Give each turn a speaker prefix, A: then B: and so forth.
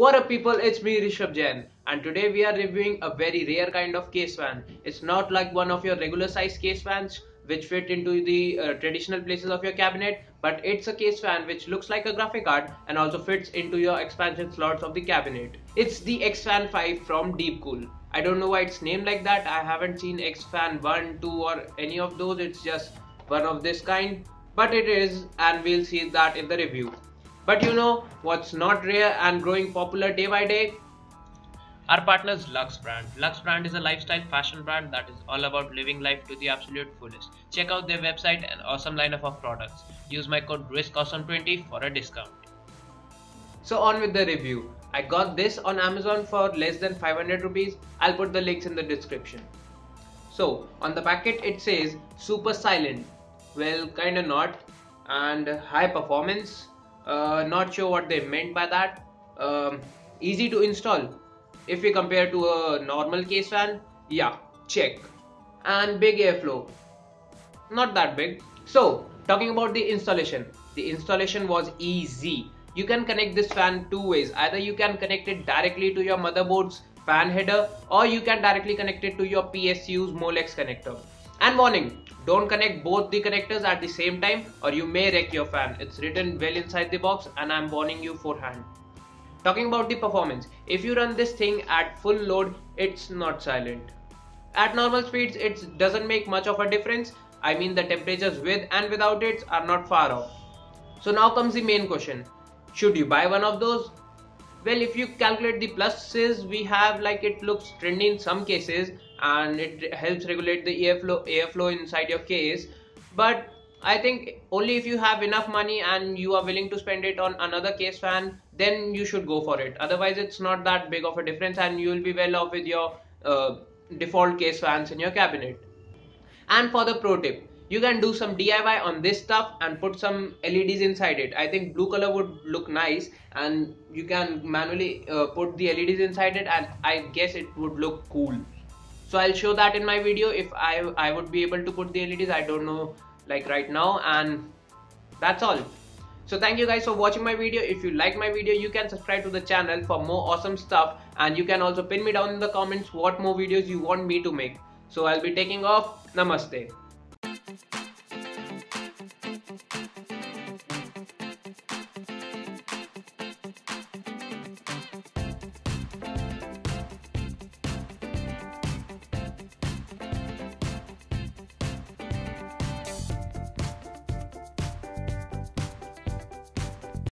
A: What up people, it's me Rishabh Jain and today we are reviewing a very rare kind of case fan. It's not like one of your regular size case fans which fit into the uh, traditional places of your cabinet but it's a case fan which looks like a graphic card and also fits into your expansion slots of the cabinet. It's the X-Fan 5 from Deepcool. I don't know why it's named like that. I haven't seen X-Fan 1, 2 or any of those. It's just one of this kind. But it is and we'll see that in the review. But you know what's not rare and growing popular day by day? Our partner's Lux brand. Lux brand is a lifestyle fashion brand that is all about living life to the absolute fullest. Check out their website and awesome lineup of products. Use my code RISKAWESOME20 for a discount. So on with the review. I got this on Amazon for less than 500 rupees. I'll put the links in the description. So on the packet it says super silent. Well kinda not. And high performance uh, not sure what they meant by that. Um, easy to install. If we compare to a normal case fan yeah check. And big airflow. Not that big. So talking about the installation. The installation was easy. You can connect this fan two ways. Either you can connect it directly to your motherboard's fan header or you can directly connect it to your PSU's Molex connector and warning, don't connect both the connectors at the same time or you may wreck your fan. It's written well inside the box and I'm warning you forehand. Talking about the performance, if you run this thing at full load, it's not silent. At normal speeds, it doesn't make much of a difference. I mean the temperatures with and without it are not far off. So now comes the main question. Should you buy one of those? Well, if you calculate the pluses, we have like it looks trendy in some cases and it helps regulate the airflow airflow inside your case. But I think only if you have enough money and you are willing to spend it on another case fan then you should go for it. Otherwise it's not that big of a difference and you will be well off with your uh, default case fans in your cabinet. And for the pro tip you can do some DIY on this stuff and put some LEDs inside it. I think blue color would look nice and you can manually uh, put the LEDs inside it and I guess it would look cool. So I'll show that in my video. If I, I would be able to put the LEDs I don't know like right now and that's all. So thank you guys for watching my video. If you like my video you can subscribe to the channel for more awesome stuff and you can also pin me down in the comments what more videos you want me to make. So I'll be taking off. Namaste